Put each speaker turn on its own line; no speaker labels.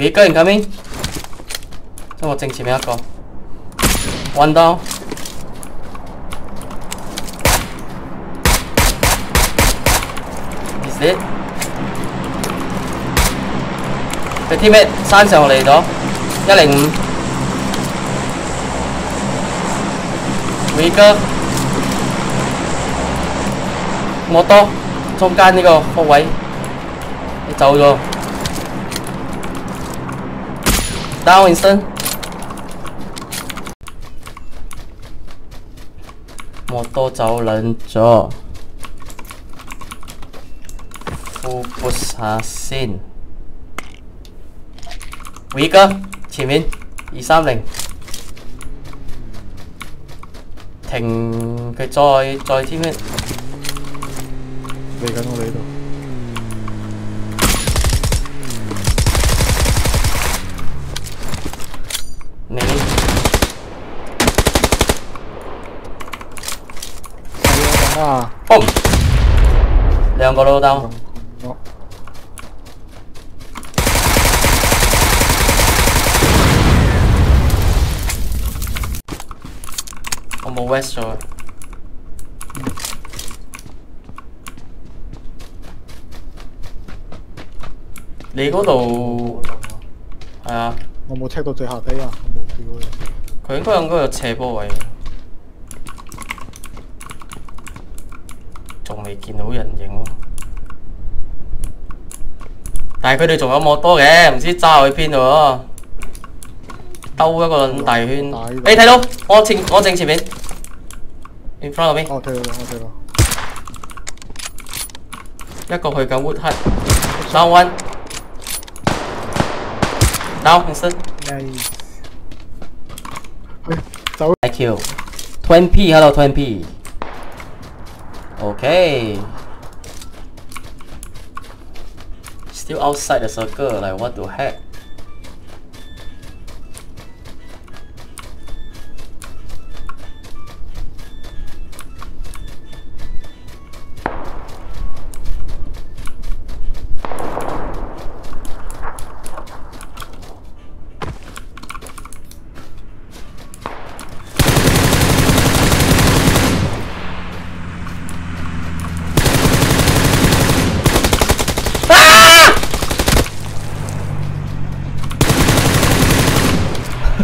有一个人 coming，在我正前面一个，one down。Is it？佢 teammate 山上嚟咗，一零五。有一個摩托中間呢個鋪位，你走咗。Down Winston，摩托走人咗，扶不下先。有一個前面二三零。停佢再再添咩？
嚟緊我哋呢度。啊
！boom，兩個老豆。
我
我冇 west 咗。你嗰度係啊？
我冇 check 到最下底啊！我冇屌你。
佢應該應該有斜波位，仲未見到人影喎。但係佢哋仲有摩多嘅，唔知揸去邊度喎。兜一個咁大圈，你睇到我前我正前面，in front of me，
哦，睇到啦，我睇到。
一個去緊 wood hut，down one，down Vincent。
Nice。去走。
I kill. 20p, hello 20p. Okay. Still outside the circle, like what the heck?